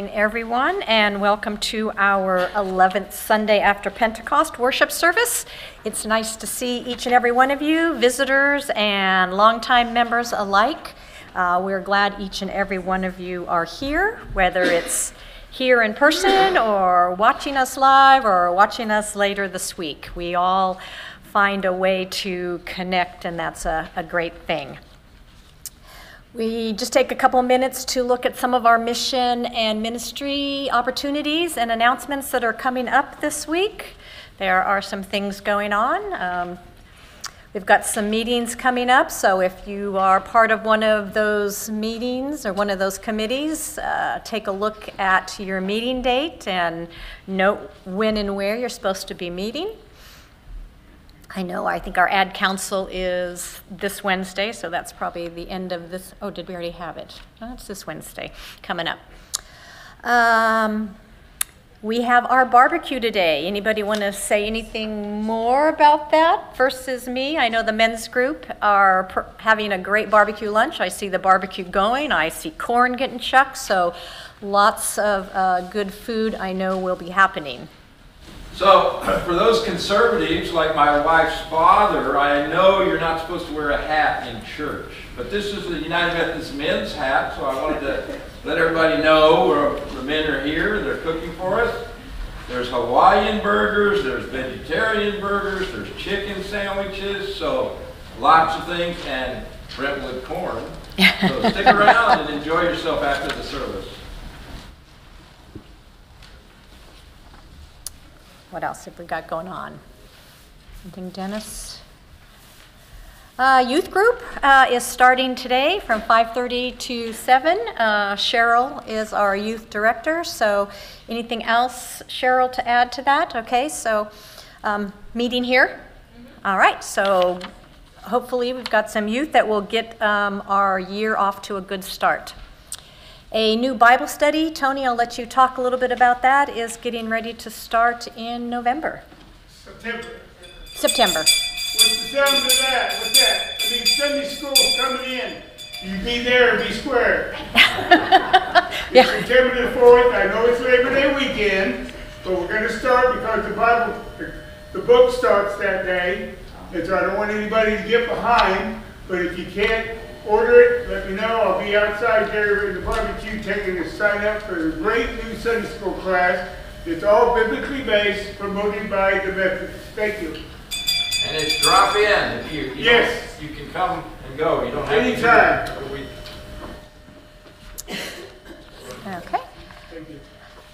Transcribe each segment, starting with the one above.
Morning, everyone, and welcome to our 11th Sunday after Pentecost worship service. It's nice to see each and every one of you, visitors and longtime members alike. Uh, we're glad each and every one of you are here, whether it's here in person or watching us live or watching us later this week. We all find a way to connect, and that's a, a great thing. We just take a couple minutes to look at some of our mission and ministry opportunities and announcements that are coming up this week. There are some things going on. Um, we've got some meetings coming up, so if you are part of one of those meetings or one of those committees, uh, take a look at your meeting date and note when and where you're supposed to be meeting. I know, I think our ad council is this Wednesday, so that's probably the end of this, oh, did we already have it? No, it's this Wednesday, coming up. Um, we have our barbecue today. Anybody want to say anything more about that versus me? I know the men's group are having a great barbecue lunch. I see the barbecue going. I see corn getting chucked, so lots of uh, good food I know will be happening. So, for those conservatives like my wife's father, I know you're not supposed to wear a hat in church. But this is the United Methodist men's hat, so I wanted to let everybody know the men are here, they're cooking for us. There's Hawaiian burgers, there's vegetarian burgers, there's chicken sandwiches, so lots of things, and Brentwood corn. So stick around and enjoy yourself after the service. What else have we got going on? Anything, Dennis? Uh, youth group uh, is starting today from 5:30 to 7. Uh, Cheryl is our youth director. So, anything else, Cheryl, to add to that? Okay, so um, meeting here. All right. So, hopefully, we've got some youth that will get um, our year off to a good start. A new Bible study, Tony, I'll let you talk a little bit about that, is getting ready to start in November. September. September. What's the sound of that? What's that? I mean, Sunday school coming in. You be there or be square. Yeah. September the 4th, I know it's Labor Day weekend, but we're going to start because the Bible, the book starts that day. And so I don't want anybody to get behind, but if you can't order it, let me know. I'll be outside there in the barbecue taking a sign up for a great new Sunday school class. It's all biblically based, promoted by the Methodists. Thank you. And it's drop in. If you, you Yes. don't- You can come and go. You don't have to. do Anytime. Okay.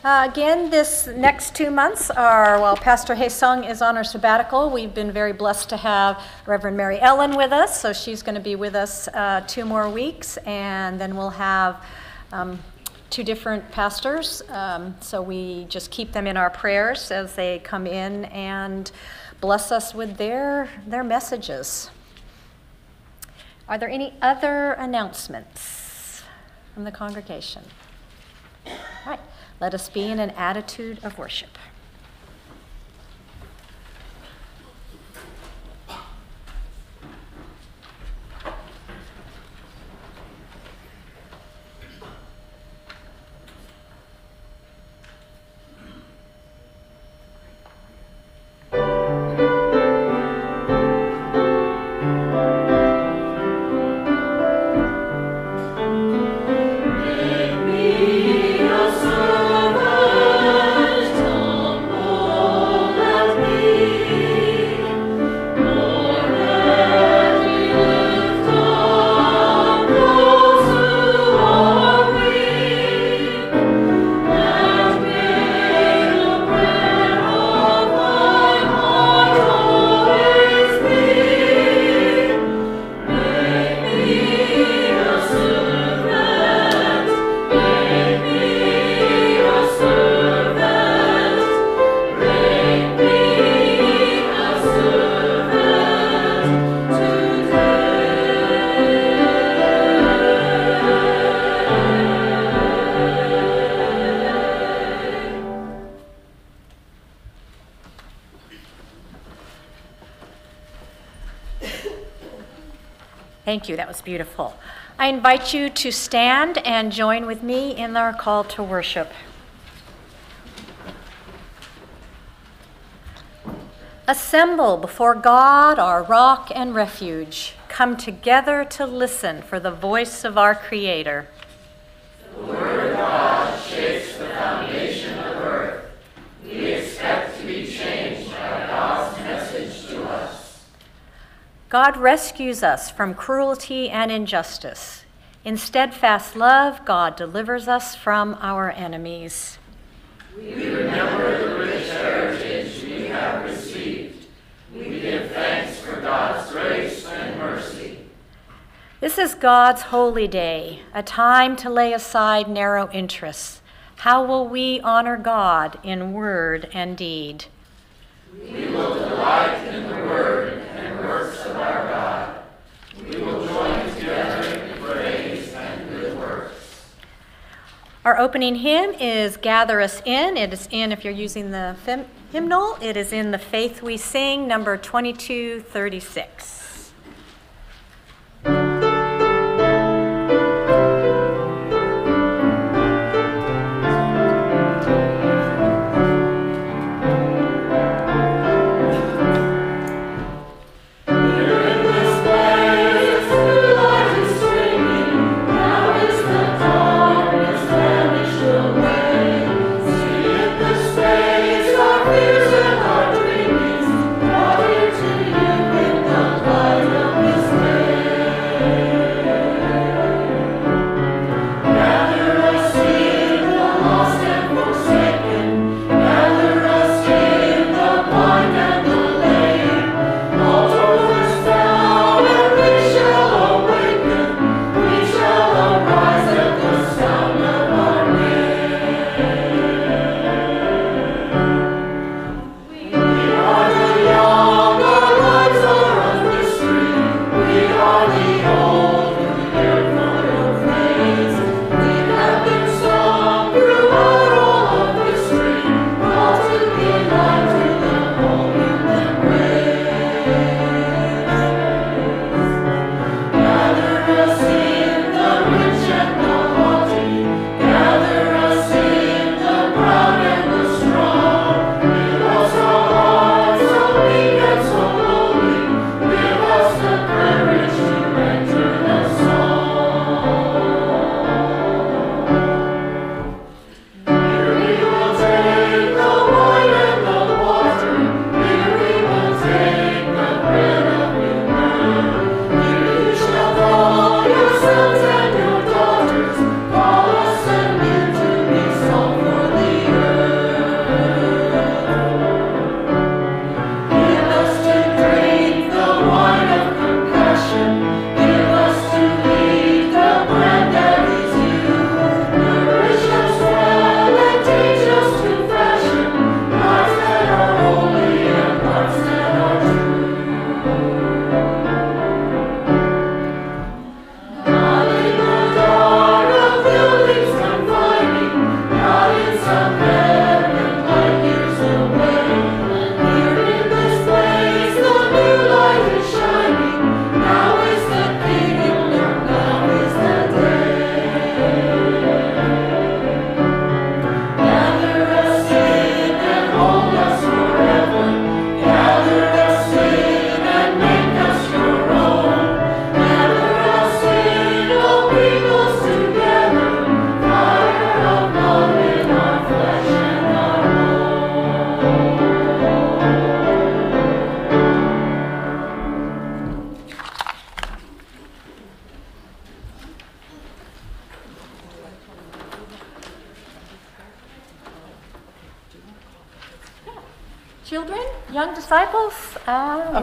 Uh, Again, this next two months are, while Pastor Haesung is on her sabbatical, we've been very blessed to have Reverend Mary Elyn with us, so she's going to be with us uh, two more weeks, and then we'll have um, two different pastors. Um, So we just keep them in our prayers as they come in and bless us with their, their messages. Are there any other announcements from the congregation? Let us be in an attitude of worship. Beautiful. I invite you to stand and join with me in our call to worship. Assemble before God, our rock and refuge. Come together to listen for the voice of our Creator. God rescues us from cruelty and injustice. In steadfast love, God delivers us from our enemies. We remember the rich heritage we have received. We give thanks for God's grace and mercy. This is God's holy day, a time to lay aside narrow interests. How will we honor God in word and deed? We will delight in the word and works of our God. We will join together in praise and good works. Our opening hymn is Gather Us In. It is in, if you're using the hymnal, it is in the Faith We Sing, number 2236.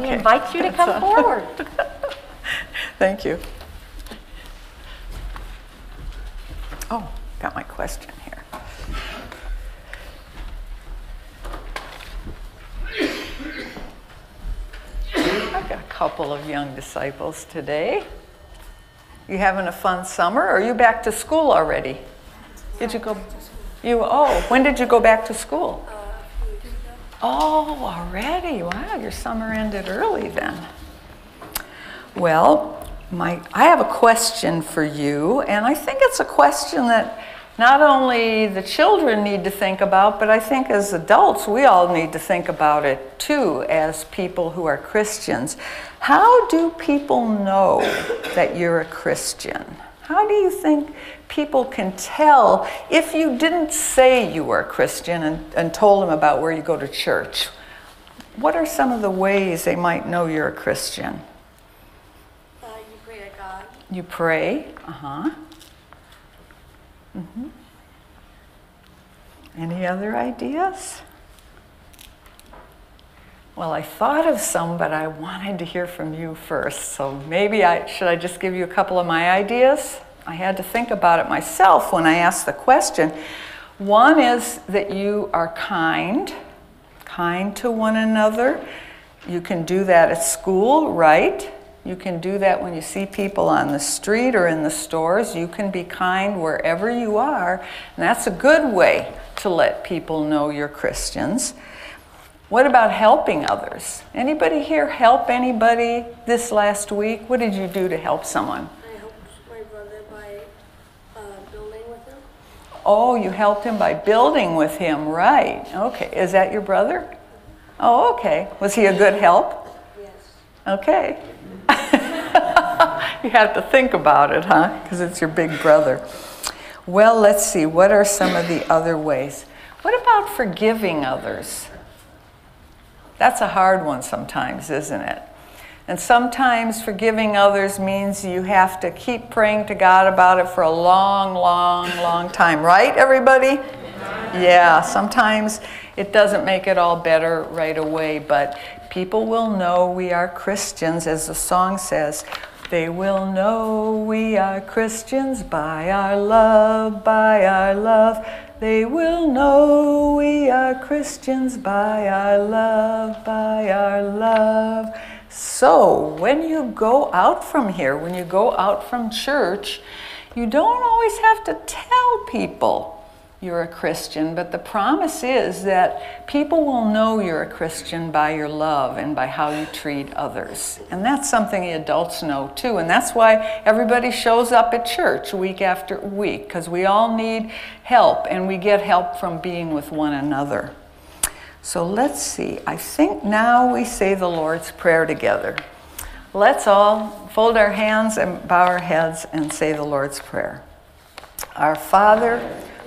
We Okay. invite you to come uh, forward. Thank you. Oh, got my question here. I've got a couple of young disciples today. You having a fun summer? Or are you back to school already? Did you go? You oh, when did you go back to school? Oh, already. Wow, your summer ended early then. Well, Mike, I have a question for you, and I think it's a question that not only the children need to think about, but I think as adults we all need to think about it too, as people who are Christians. How do people know that you're a Christian? How do you think people can tell if you didn't say you were a Christian and, and told them about where you go to church? What are some of the ways they might know you're a Christian? Uh, you pray to God. You pray, uh huh. hmm Any other ideas? Well, I thought of some, but I wanted to hear from you first. So maybe I should I just give you a couple of my ideas? I had to think about it myself when I asked the question. One is that you are kind, kind to one another. You can do that at school, right? You can do that when you see people on the street or in the stores. You can be kind wherever you are. And that's a good way to let people know you're Christians. What about helping others? Anybody here help anybody this last week? What did you do to help someone? I helped my brother by uh, building with him. Oh, you helped him by building with him, right. Okay. Is that your brother? Oh, okay. Was he a good help? Yes. Okay. you have to think about it, huh? Because it's your big brother. Well, let's see. What are some of the other ways? What about forgiving others? That's a hard one sometimes, isn't it? And sometimes forgiving others means you have to keep praying to God about it for a long, long, long time, right, everybody? Yeah, sometimes it doesn't make it all better right away, but people will know we are Christians, as the song says. They will know we are Christians by our love, by our love. They will know we are Christians by our love, by our love. So, when you go out from here, when you go out from church, you don't always have to tell people you're a Christian, but the promise is that people will know you're a Christian by your love and by how you treat others. And that's something the adults know too. And that's why everybody shows up at church week after week, because we all need help and we get help from being with one another. So let's see. I think now we say the Lord's Prayer together. Let's all fold our hands and bow our heads and say the Lord's Prayer. Our Father,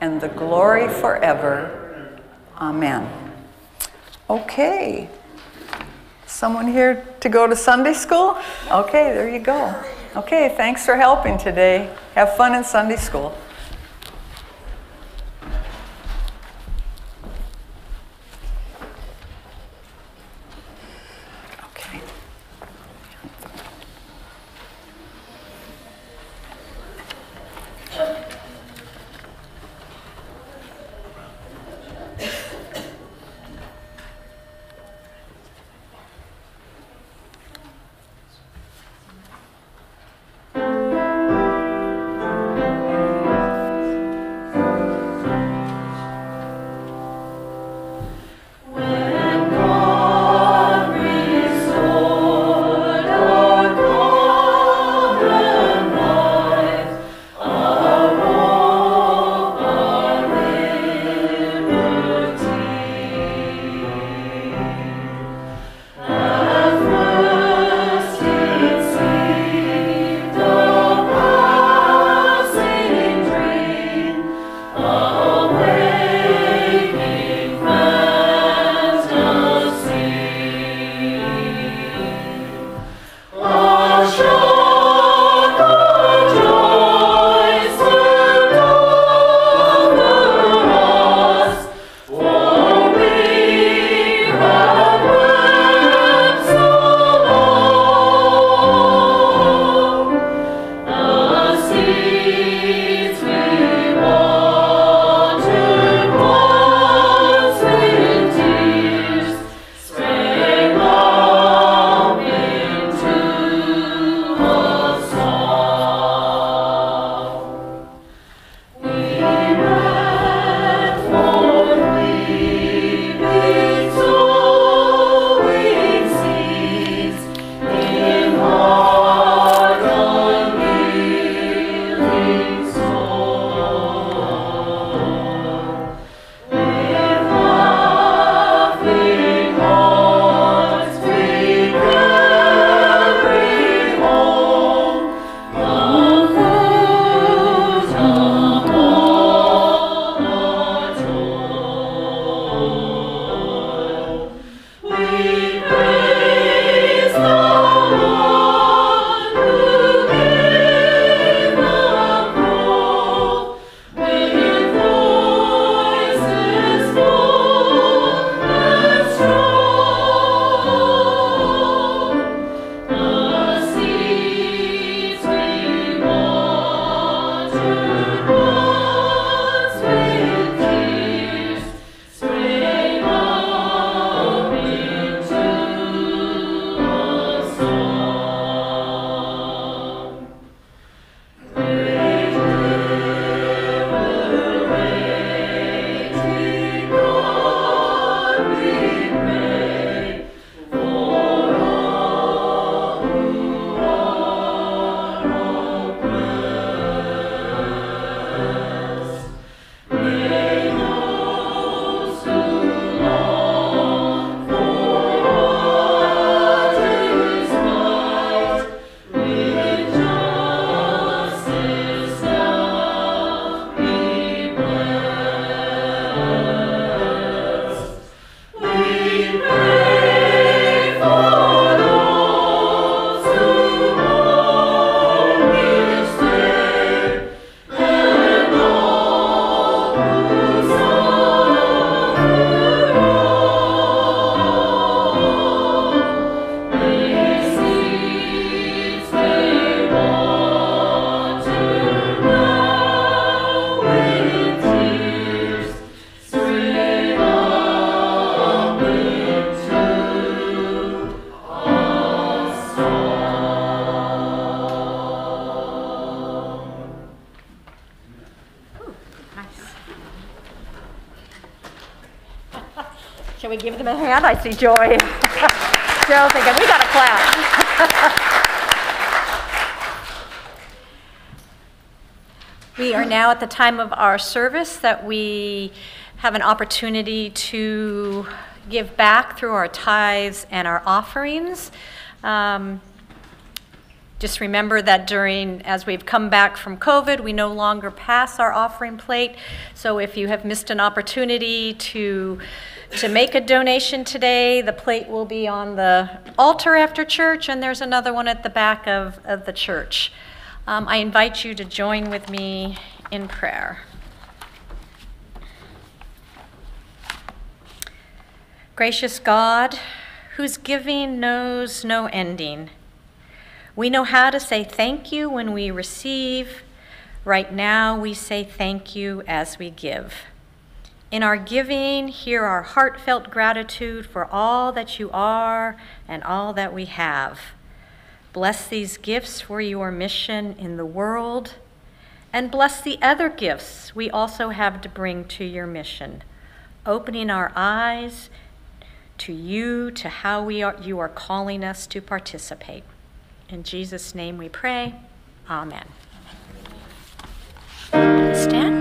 and the glory forever. Amen. Okay. Someone here to go to Sunday school? Okay, there you go. Okay, thanks for helping today. Have fun in Sunday school. A Joy. Joe thinking, we got to clap. We are now at the time of our service that we have an opportunity to give back through our tithes and our offerings. Um, just remember that during, as we've come back from COVID, we no longer pass our offering plate. So if you have missed an opportunity to, to make a donation today, the plate will be on the altar after church, and there's another one at the back of, of the church. Um, I invite you to join with me in prayer. Gracious God, whose giving knows no ending, we know how to say thank you when we receive. Right now, we say thank you as we give. In our giving, hear our heartfelt gratitude for all that you are and all that we have. Bless these gifts for your mission in the world, and bless the other gifts we also have to bring to your mission, opening our eyes to you, to how we are, you are calling us to participate. In Jesus' name we pray. Amen. Stand.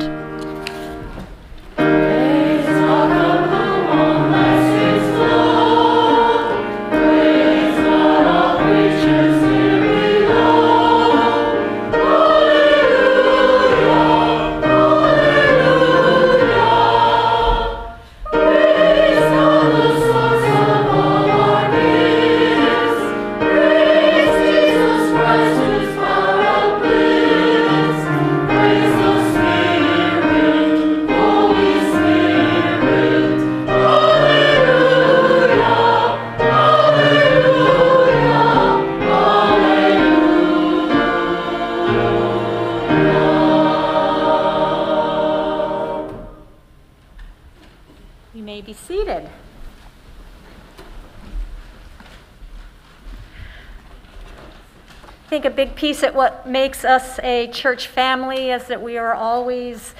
Think a big piece of what makes us a church family is that we are always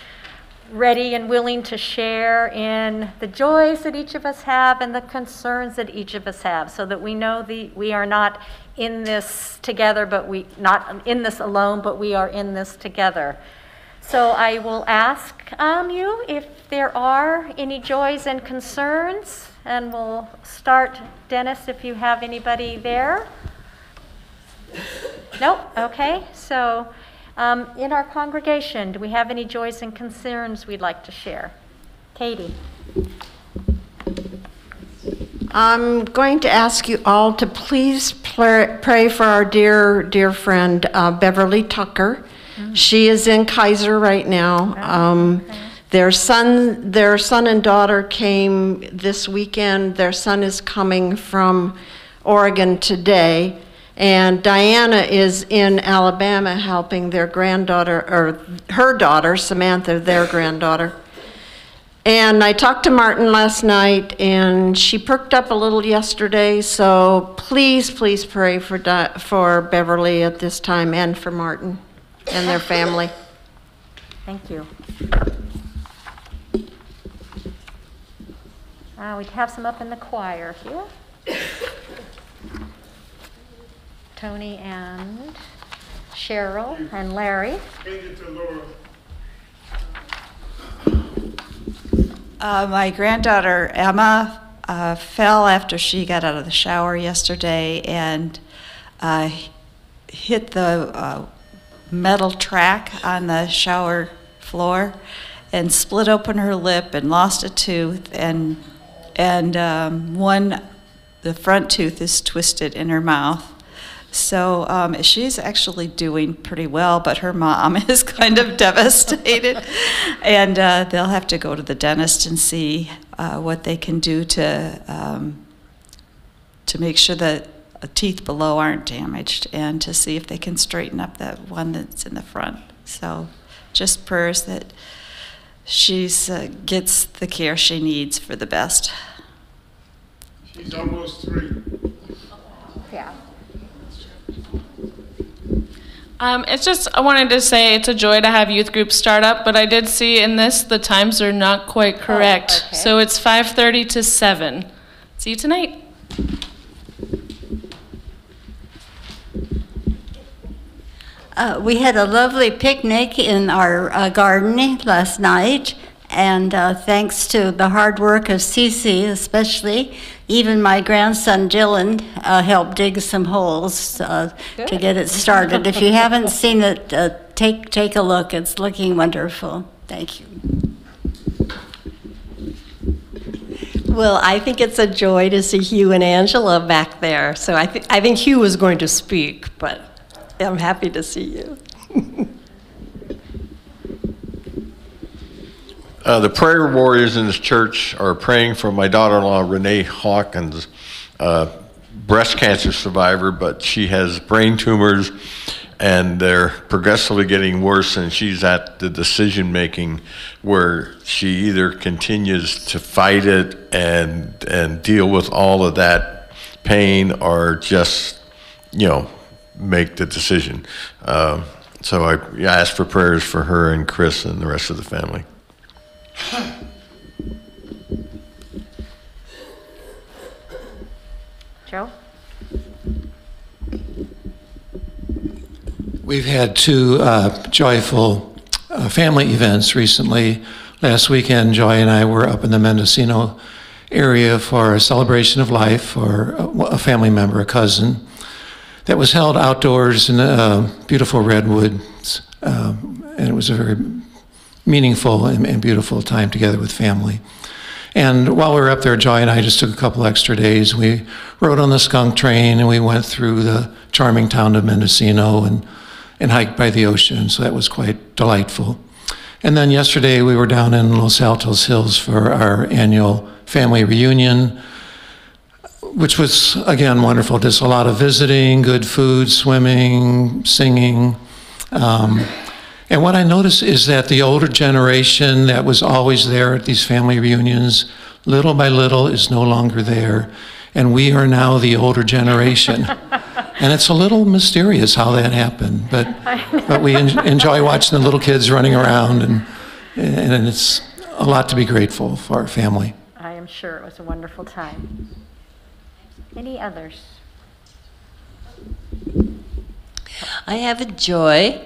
ready and willing to share in the joys that each of us have and the concerns that each of us have so that we know the we are not in this together but we not in this alone but we are in this together so I will ask um, you if there are any joys and concerns, and we'll start, Dennis, if you have anybody there. Nope, okay. So um, in our congregation, do we have any joys and concerns we'd like to share? Katie. I'm going to ask you all to please pray for our dear, dear friend uh, Beverly Tucker. She is in Kaiser right now. Um, their son, their son and daughter came this weekend. Their son is coming from Oregon today, and Diana is in Alabama helping their granddaughter or her daughter Samantha, their granddaughter. And I talked to Martin last night, and she perked up a little yesterday. So please, please pray for Di- for Beverly at this time and for Martin and their family. Thank you. Uh, we have some up in the choir here. Tony and Cheryl and Larry. Uh, my granddaughter Emma uh, fell after she got out of the shower yesterday and uh, hit the uh, metal track on the shower floor and split open her lip and lost a tooth and and um, one the front tooth is twisted in her mouth. So um, she's actually doing pretty well, but her mom is kind of devastated, and uh, they'll have to go to the dentist and see uh, what they can do to um, to make sure that the teeth below aren't damaged, and to see if they can straighten up that one that's in the front. So, just prayers that she uh, gets the care she needs for the best. She's almost three. Yeah. Um, it's just, I wanted to say it's a joy to have youth groups start up, but I did see in this the times are not quite correct. okay. So it's 5:30 to 7. See you tonight. Uh, we had a lovely picnic in our uh, garden last night, and uh, thanks to the hard work of Cece, especially, even my grandson Dylan uh, helped dig some holes uh, to get it started. if you haven't seen it, uh, take take a look. It's looking wonderful. Thank you. Well, I think it's a joy to see Hugh and Angela back there. So I, th- I think Hugh was going to speak, but I'm happy to see you. Uh, the prayer warriors in this church are praying for my daughter-in-law Renee Hawkins, uh, breast cancer survivor, but she has brain tumors, and they're progressively getting worse. And she's at the decision making where she either continues to fight it and and deal with all of that pain, or just you know make the decision. Uh, so I asked for prayers for her and Chris and the rest of the family. Joe? We've had two uh, joyful uh, family events recently. Last weekend, Joy and I were up in the Mendocino area for a celebration of life for a, family member, a cousin, that was held outdoors in uh, beautiful redwoods. Um, and it was a very meaningful and, and beautiful time together with family. And while we were up there, Joy and I just took a couple extra days. We rode on the skunk train and we went through the charming town of Mendocino and, and hiked by the ocean. So that was quite delightful. And then yesterday we were down in Los Altos Hills for our annual family reunion, which was again wonderful. Just a lot of visiting, good food, swimming, singing. Um, and what I notice is that the older generation that was always there at these family reunions, little by little, is no longer there. And we are now the older generation. and it's a little mysterious how that happened. But, but we en- enjoy watching the little kids running around, and, and it's a lot to be grateful for our family. I am sure it was a wonderful time. Any others? I have a joy.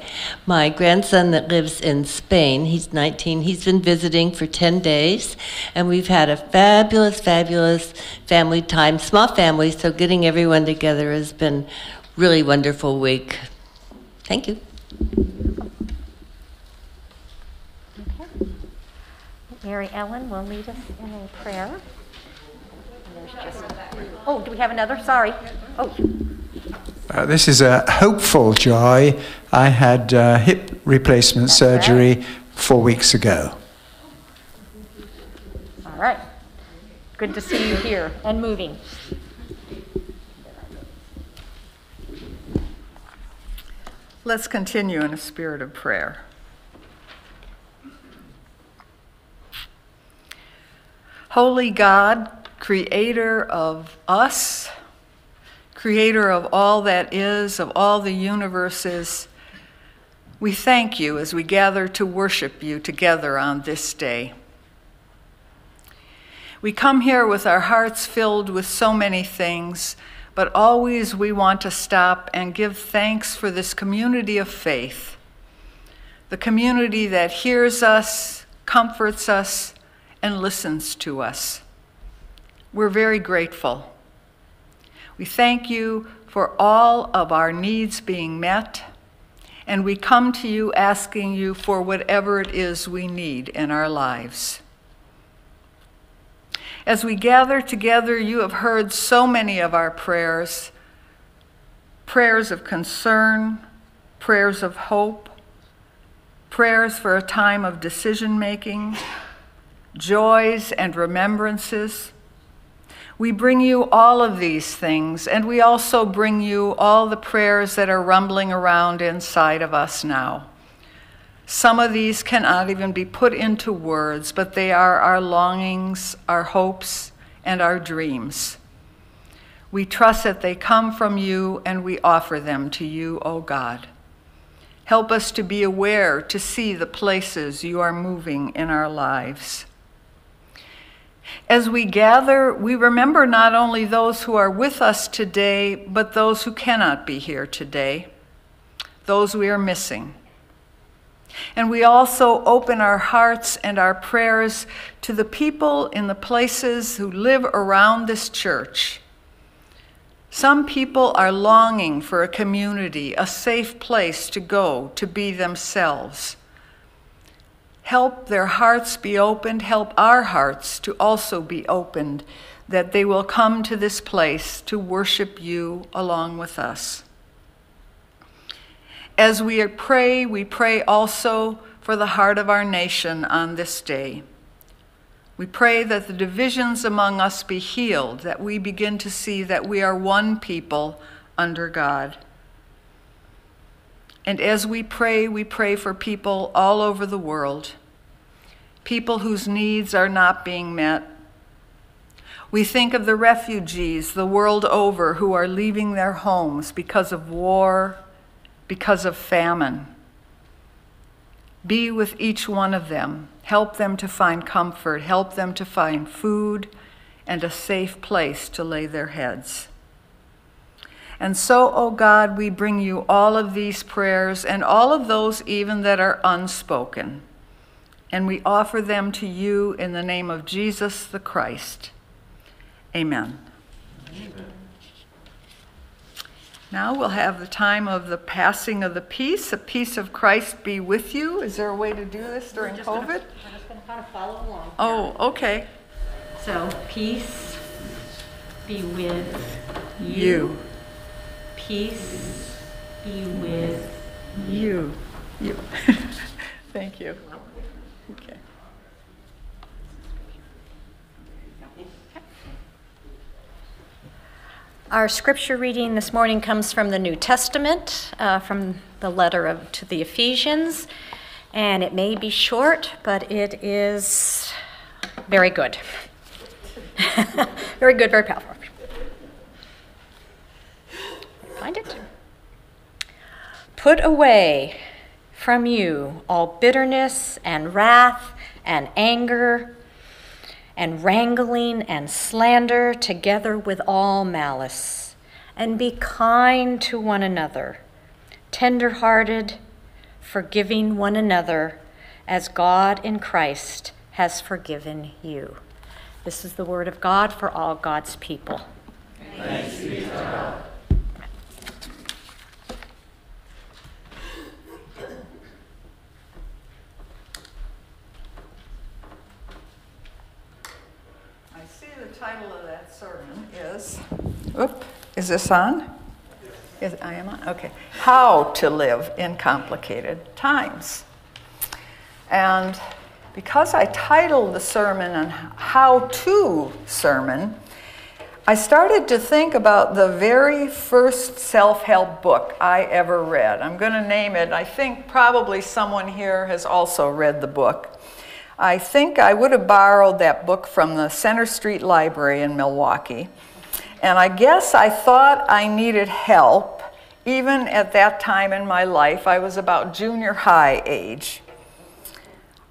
My grandson that lives in Spain, he's 19, he's been visiting for 10 days, and we've had a fabulous, fabulous family time, small family, so getting everyone together has been really wonderful week. Thank you. Mary Elyn will lead us in a prayer. Just- Oh, do we have another? Sorry. Oh, Uh, this is a hopeful joy. I had uh, hip replacement That's surgery four weeks ago. all right. Good to see you here and moving. Let's continue in a spirit of prayer. Holy God, creator of us, creator of all that is, of all the universes, we thank you as we gather to worship you together on this day. We come here with our hearts filled with so many things, but always we want to stop and give thanks for this community of faith, the community that hears us, comforts us, and listens to us. We're very grateful. We thank you for all of our needs being met, and we come to you asking you for whatever it is we need in our lives. As we gather together, you have heard so many of our prayers prayers of concern, prayers of hope, prayers for a time of decision making, joys and remembrances. We bring you all of these things, and we also bring you all the prayers that are rumbling around inside of us now. Some of these cannot even be put into words, but they are our longings, our hopes, and our dreams. We trust that they come from you, and we offer them to you, O God. Help us to be aware, to see the places you are moving in our lives. As we gather, we remember not only those who are with us today, but those who cannot be here today, those we are missing. And we also open our hearts and our prayers to the people in the places who live around this church. Some people are longing for a community, a safe place to go to be themselves. Help their hearts be opened, help our hearts to also be opened, that they will come to this place to worship you along with us. As we pray, we pray also for the heart of our nation on this day. We pray that the divisions among us be healed, that we begin to see that we are one people under God. And as we pray, we pray for people all over the world, people whose needs are not being met. We think of the refugees the world over who are leaving their homes because of war, because of famine. Be with each one of them. Help them to find comfort. Help them to find food and a safe place to lay their heads. And so, O oh God, we bring you all of these prayers and all of those even that are unspoken. And we offer them to you in the name of Jesus the Christ. Amen. Amen. Now we'll have the time of the passing of the peace. The peace of Christ be with you. Is there a way to do this during COVID? Gonna, we're just going to kind of follow along. Oh, okay. So, peace be with you. you. Peace be with you. You. Thank you. Okay. Our scripture reading this morning comes from the New Testament, uh, from the letter of, to the Ephesians, and it may be short, but it is very good. very good, very powerful. Find it. Put away from you all bitterness and wrath and anger and wrangling and slander together with all malice. And be kind to one another, tender hearted, forgiving one another, as God in Christ has forgiven you. This is the word of God for all God's people. Thanks be to God. Title of that sermon is, whoop, is this on? Is, I am on? Okay. How to live in complicated times. And because I titled the sermon a how to sermon, I started to think about the very first self help book I ever read. I'm going to name it. I think probably someone here has also read the book. I think I would have borrowed that book from the Center Street Library in Milwaukee. And I guess I thought I needed help even at that time in my life. I was about junior high age.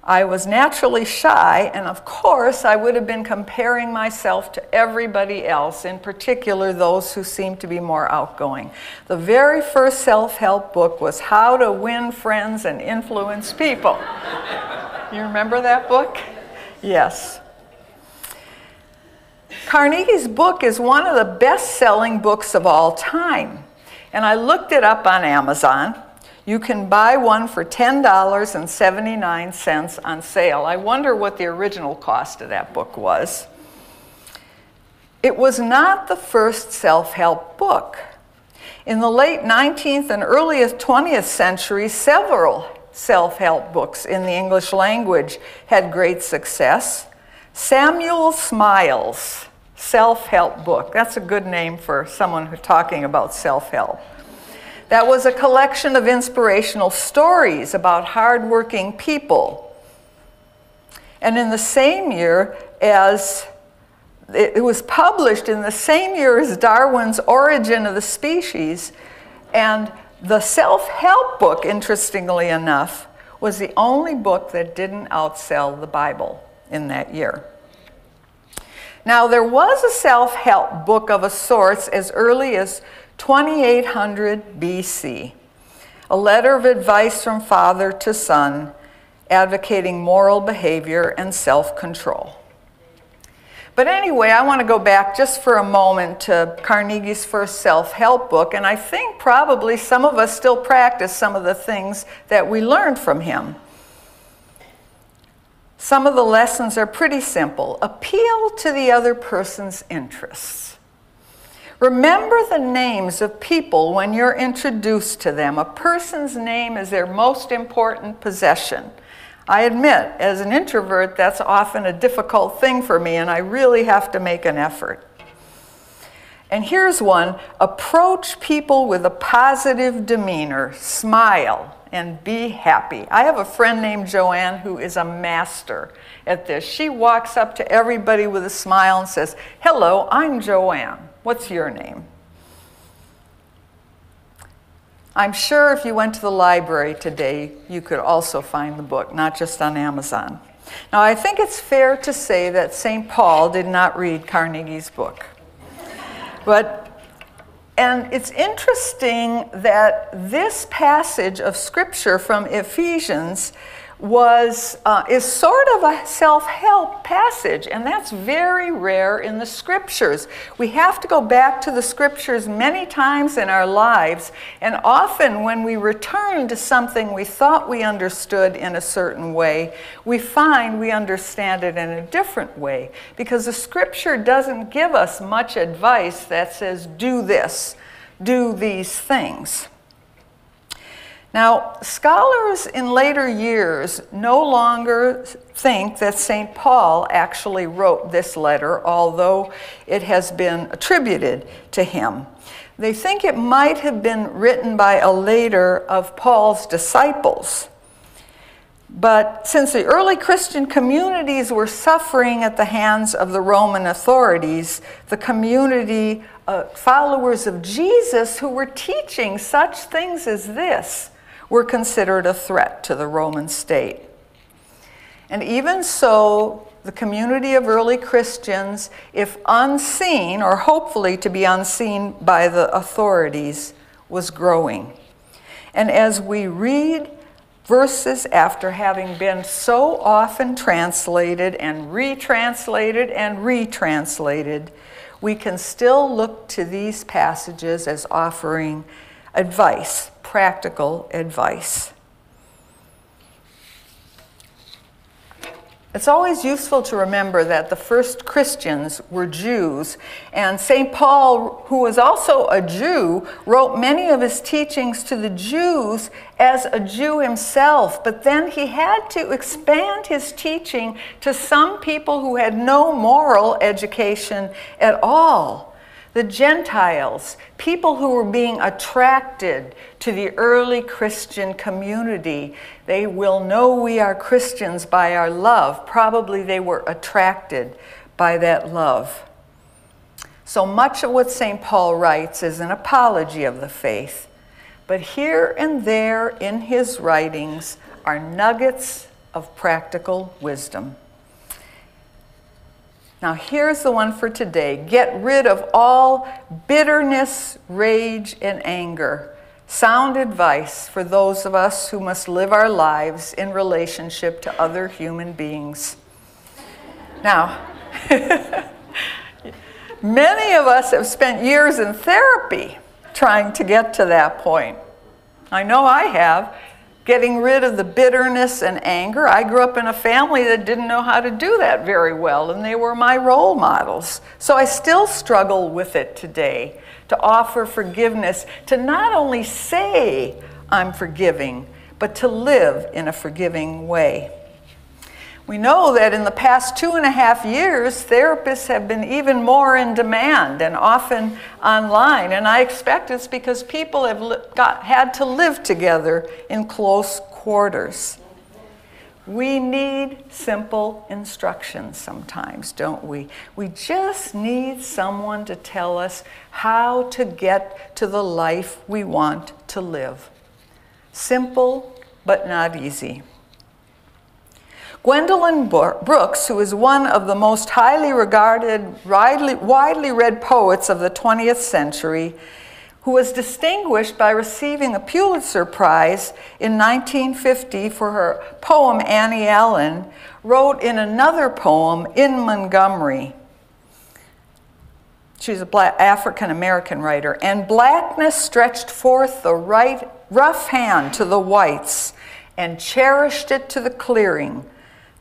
I was naturally shy, and of course, I would have been comparing myself to everybody else, in particular those who seemed to be more outgoing. The very first self help book was How to Win Friends and Influence People. you remember that book? Yes. Carnegie's book is one of the best selling books of all time. And I looked it up on Amazon. You can buy one for $10.79 on sale. I wonder what the original cost of that book was. It was not the first self help book. In the late 19th and early 20th centuries, several self help books in the English language had great success. Samuel Smiles, self help book. That's a good name for someone who's talking about self help. That was a collection of inspirational stories about hardworking people. And in the same year as it was published in the same year as Darwin's Origin of the Species, and The self help book, interestingly enough, was the only book that didn't outsell the Bible in that year. Now, there was a self help book of a sorts as early as 2800 BC, a letter of advice from father to son advocating moral behavior and self control. But anyway, I want to go back just for a moment to Carnegie's first self help book, and I think probably some of us still practice some of the things that we learned from him. Some of the lessons are pretty simple appeal to the other person's interests. Remember the names of people when you're introduced to them. A person's name is their most important possession. I admit, as an introvert, that's often a difficult thing for me, and I really have to make an effort. And here's one approach people with a positive demeanor, smile, and be happy. I have a friend named Joanne who is a master at this. She walks up to everybody with a smile and says, Hello, I'm Joanne. What's your name? I'm sure if you went to the library today, you could also find the book, not just on Amazon. Now, I think it's fair to say that St. Paul did not read Carnegie's book. But and it's interesting that this passage of scripture from Ephesians was uh, is sort of a self-help passage and that's very rare in the scriptures. We have to go back to the scriptures many times in our lives and often when we return to something we thought we understood in a certain way we find we understand it in a different way because the scripture doesn't give us much advice that says do this do these things now, scholars in later years no longer think that St. Paul actually wrote this letter, although it has been attributed to him. They think it might have been written by a later of Paul's disciples. But since the early Christian communities were suffering at the hands of the Roman authorities, the community uh, followers of Jesus who were teaching such things as this were considered a threat to the Roman state. And even so, the community of early Christians, if unseen, or hopefully to be unseen by the authorities, was growing. And as we read verses after having been so often translated and retranslated and retranslated, we can still look to these passages as offering advice practical advice. It's always useful to remember that the first Christians were Jews, and St. Paul, who was also a Jew, wrote many of his teachings to the Jews as a Jew himself, but then he had to expand his teaching to some people who had no moral education at all the Gentiles, people who were being attracted to the early Christian community. They will know we are Christians by our love. Probably they were attracted by that love. So much of what St. Paul writes is an apology of the faith. But here and there in his writings are nuggets of practical wisdom. Now, here's the one for today get rid of all bitterness, rage, and anger. Sound advice for those of us who must live our lives in relationship to other human beings. Now, many of us have spent years in therapy trying to get to that point. I know I have getting rid of the bitterness and anger. I grew up in a family that didn't know how to do that very well, and they were my role models. So I still struggle with it today to offer forgiveness, to not only say I'm forgiving, but to live in a forgiving way. We know that in the past two and a half years, therapists have been even more in demand and often online. And I expect it's because people have got, had to live together in close quarters. We need simple instructions sometimes, don't we? We just need someone to tell us how to get to the life we want to live. Simple, but not easy. Gwendolyn Brooks, who is one of the most highly regarded, widely, read poets of the 20th century, who was distinguished by receiving a Pulitzer Prize in 1950 for her poem Annie Allen, wrote in another poem, In Montgomery. She's a black African American writer. And blackness stretched forth the right, rough hand to the whites and cherished it to the clearing.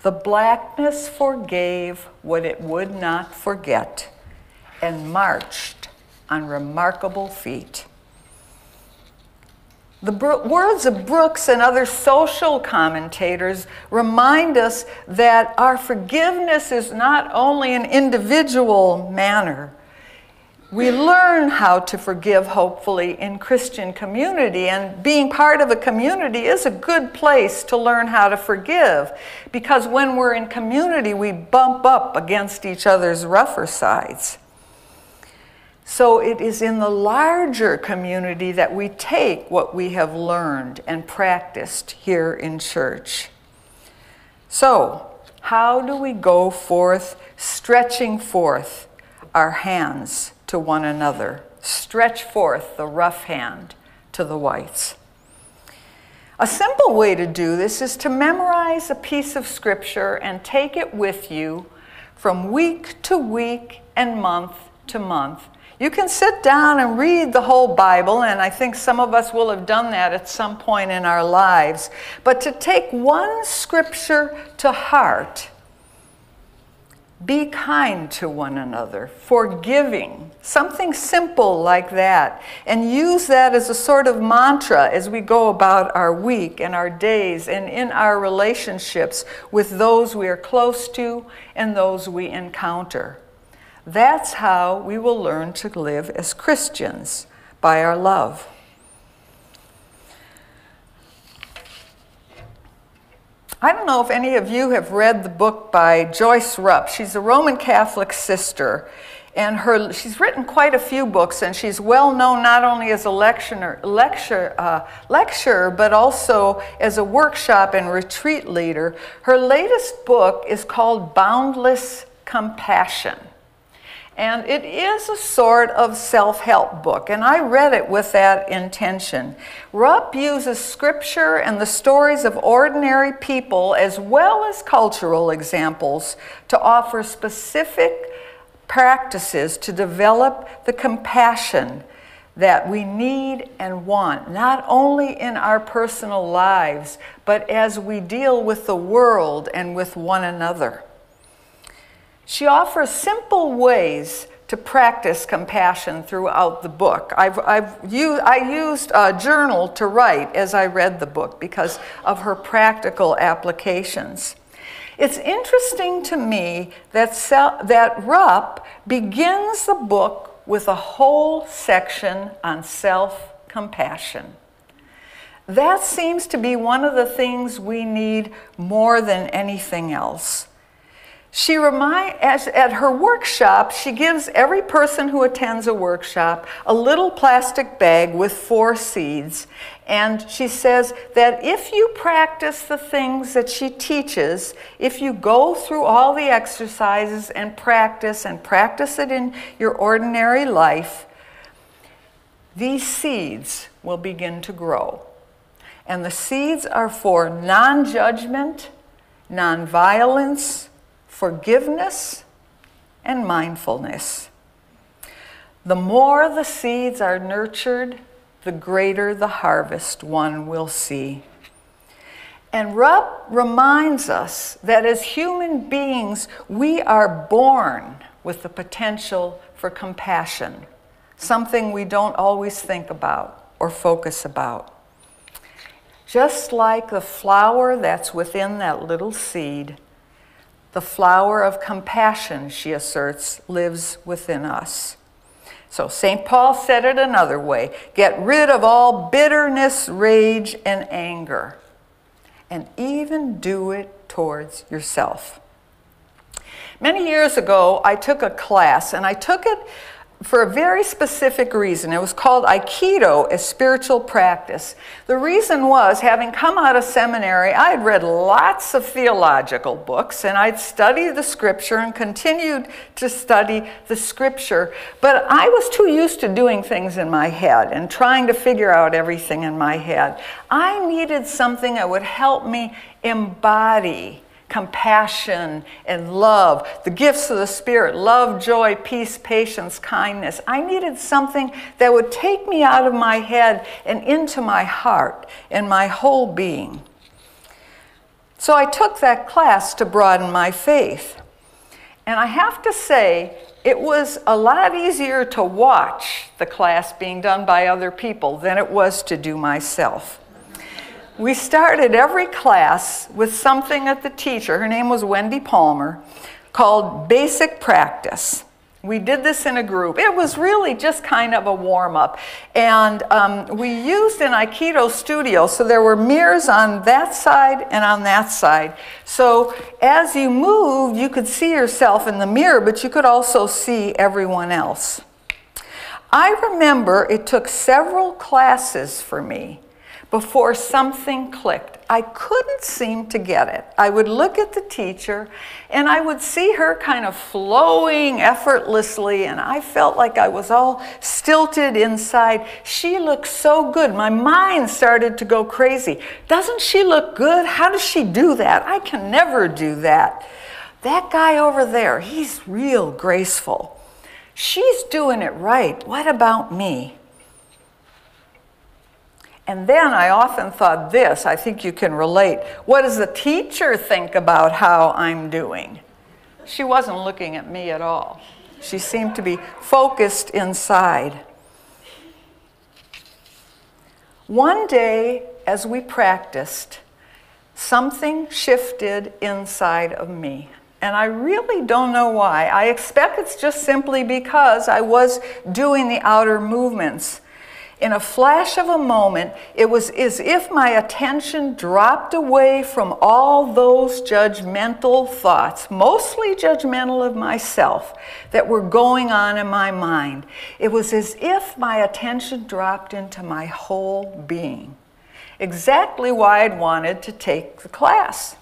The blackness forgave what it would not forget and marched on remarkable feet. The words of Brooks and other social commentators remind us that our forgiveness is not only an individual manner, we learn how to forgive, hopefully, in Christian community. And being part of a community is a good place to learn how to forgive. Because when we're in community, we bump up against each other's rougher sides. So it is in the larger community that we take what we have learned and practiced here in church. So, how do we go forth, stretching forth our hands? To one another. Stretch forth the rough hand to the whites. A simple way to do this is to memorize a piece of scripture and take it with you from week to week and month to month. You can sit down and read the whole Bible, and I think some of us will have done that at some point in our lives. But to take one scripture to heart be kind to one another, forgiving, something simple like that. And use that as a sort of mantra as we go about our week and our days and in our relationships with those we are close to and those we encounter. That's how we will learn to live as Christians by our love. I don't know if any of you have read the book by Joyce Rupp. She's a Roman Catholic sister, and her, she's written quite a few books, and she's well known not only as a lecturer, lecture, uh, lecturer, but also as a workshop and retreat leader. Her latest book is called Boundless Compassion. And it is a sort of self help book, and I read it with that intention. Rupp uses scripture and the stories of ordinary people as well as cultural examples to offer specific practices to develop the compassion that we need and want, not only in our personal lives, but as we deal with the world and with one another. She offers simple ways to practice compassion throughout the book. I've, I've used, I used a journal to write as I read the book because of her practical applications. It's interesting to me that, that Rupp begins the book with a whole section on self compassion. That seems to be one of the things we need more than anything else. She remind, as, at her workshop, she gives every person who attends a workshop a little plastic bag with four seeds. And she says that if you practice the things that she teaches, if you go through all the exercises and practice and practice it in your ordinary life, these seeds will begin to grow. And the seeds are for non judgment, non violence, forgiveness, and mindfulness. The more the seeds are nurtured, the greater the harvest one will see. And Rupp reminds us that as human beings, we are born with the potential for compassion, something we don't always think about or focus about. Just like the flower that's within that little seed, the flower of compassion, she asserts, lives within us. So St. Paul said it another way get rid of all bitterness, rage, and anger, and even do it towards yourself. Many years ago, I took a class, and I took it for a very specific reason. It was called Aikido, a spiritual practice. The reason was, having come out of seminary, I had read lots of theological books and I'd studied the scripture and continued to study the scripture, but I was too used to doing things in my head and trying to figure out everything in my head. I needed something that would help me embody compassion and love, the gifts of the Spirit love, joy, peace, patience, kindness. I needed something that would take me out of my head and into my heart and my whole being. So I took that class to broaden my faith. And I have to say, it was a lot easier to watch the class being done by other people than it was to do myself. We started every class with something that the teacher, her name was Wendy Palmer, called Basic Practice. We did this in a group. It was really just kind of a warm up. And um, we used an Aikido studio, so there were mirrors on that side and on that side. So as you moved, you could see yourself in the mirror, but you could also see everyone else. I remember it took several classes for me before something clicked. I couldn't seem to get it. I would look at the teacher and I would see her kind of flowing effortlessly, and I felt like I was all stilted inside. She looked so good. My mind started to go crazy. Doesn't she look good? How does she do that? I can never do that. That guy over there, he's real graceful. She's doing it right. What about me? And then I often thought this, I think you can relate. What does the teacher think about how I'm doing? She wasn't looking at me at all. She seemed to be focused inside. One day, as we practiced, something shifted inside of me. And I really don't know why. I expect it's just simply because I was doing the outer movements. In a flash of a moment, it was as if my attention dropped away from all those judgmental thoughts, mostly judgmental of myself, that were going on in my mind. It was as if my attention dropped into my whole being. Exactly why I'd wanted to take the class.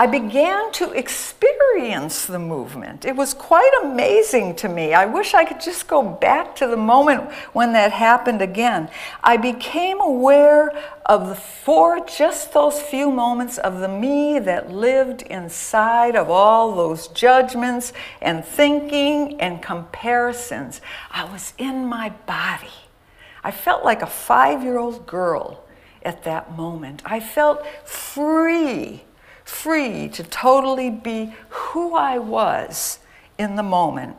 I began to experience the movement. It was quite amazing to me. I wish I could just go back to the moment when that happened again. I became aware of the for just those few moments of the me that lived inside of all those judgments and thinking and comparisons. I was in my body. I felt like a five year old girl at that moment. I felt free free to totally be who I was in the moment.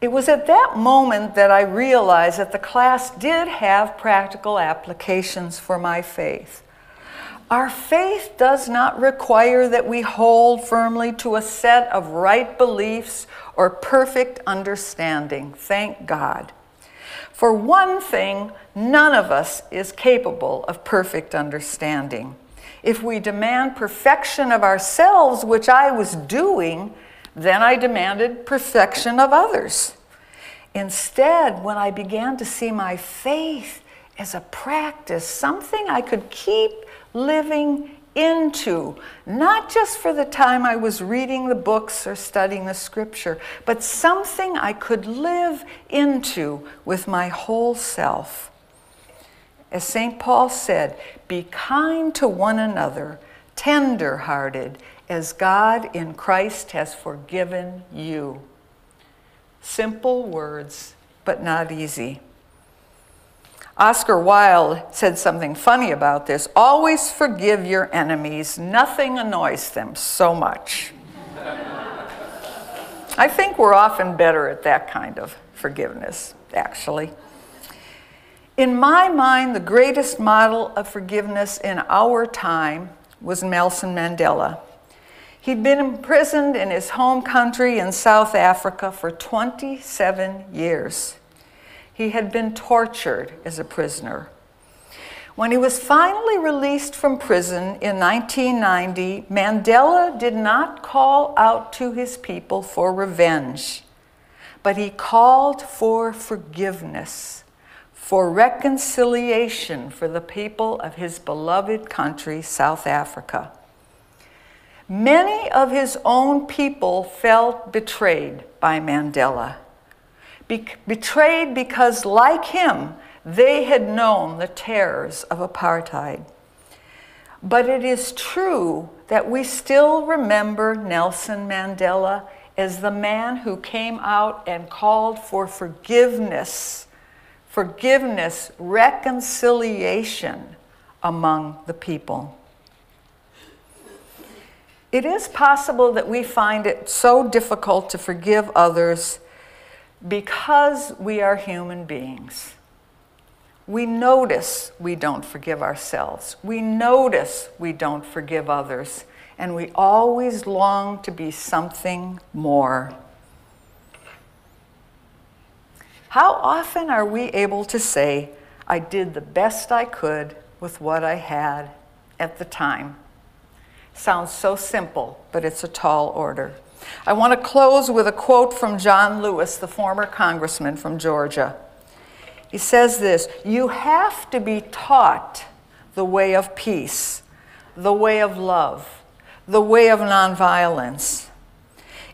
It was at that moment that I realized that the class did have practical applications for my faith. Our faith does not require that we hold firmly to a set of right beliefs or perfect understanding, thank God. For one thing, none of us is capable of perfect understanding. If we demand perfection of ourselves, which I was doing, then I demanded perfection of others. Instead, when I began to see my faith as a practice, something I could keep living into, not just for the time I was reading the books or studying the scripture, but something I could live into with my whole self. As St. Paul said, be kind to one another, tender hearted, as God in Christ has forgiven you. Simple words, but not easy. Oscar Wilde said something funny about this. Always forgive your enemies. Nothing annoys them so much. I think we're often better at that kind of forgiveness, actually. In my mind, the greatest model of forgiveness in our time was Nelson Mandela. He'd been imprisoned in his home country in South Africa for 27 years. He had been tortured as a prisoner. When he was finally released from prison in 1990, Mandela did not call out to his people for revenge, but he called for forgiveness, for reconciliation for the people of his beloved country, South Africa. Many of his own people felt betrayed by Mandela. Be- betrayed because, like him, they had known the terrors of apartheid. But it is true that we still remember Nelson Mandela as the man who came out and called for forgiveness, forgiveness, reconciliation among the people. It is possible that we find it so difficult to forgive others because we are human beings. We notice we don't forgive ourselves. We notice we don't forgive others. And we always long to be something more. How often are we able to say, I did the best I could with what I had at the time? Sounds so simple, but it's a tall order. I want to close with a quote from John Lewis, the former congressman from Georgia. He says this You have to be taught the way of peace, the way of love, the way of nonviolence.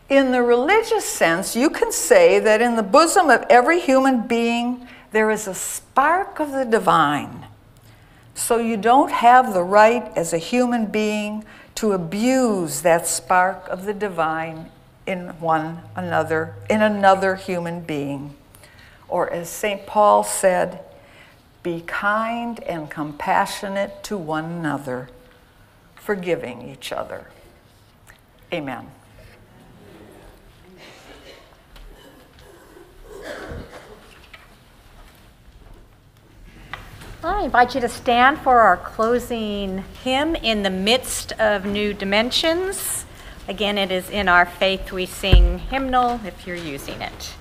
In the religious sense, you can say that in the bosom of every human being, there is a spark of the divine. So you don't have the right as a human being to abuse that spark of the divine in one another, in another human being. Or as St. Paul said, be kind and compassionate to one another, forgiving each other. Amen. I invite you to stand for our closing hymn, In the Midst of New Dimensions. Again, it is in our Faith We Sing hymnal if you're using it.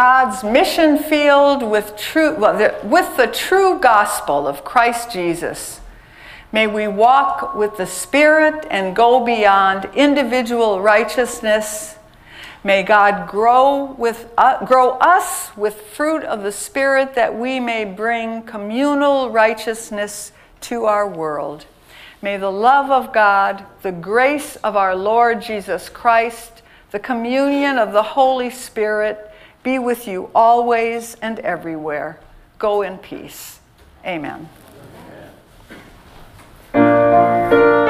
God's mission field with, true, well, the, with the true gospel of Christ Jesus. May we walk with the Spirit and go beyond individual righteousness. May God grow, with, uh, grow us with fruit of the Spirit that we may bring communal righteousness to our world. May the love of God, the grace of our Lord Jesus Christ, the communion of the Holy Spirit be with you always and everywhere. Go in peace. Amen. Amen.